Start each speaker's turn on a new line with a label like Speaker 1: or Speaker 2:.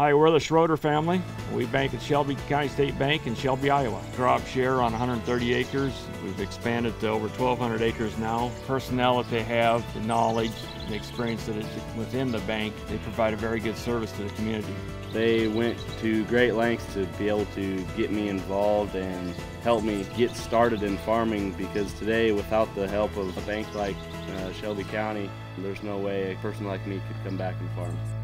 Speaker 1: Hi, we're the Schroder family. We bank at Shelby County State Bank in Shelby, Iowa. Crop share on 130 acres. We've expanded to over 1,200 acres now. Personnel that they have, the knowledge, the experience that is within the bank, they provide a very good service to the community.
Speaker 2: They went to great lengths to be able to get me involved and help me get started in farming because today, without the help of a bank like uh, Shelby County, there's no way a person like me could come back and farm.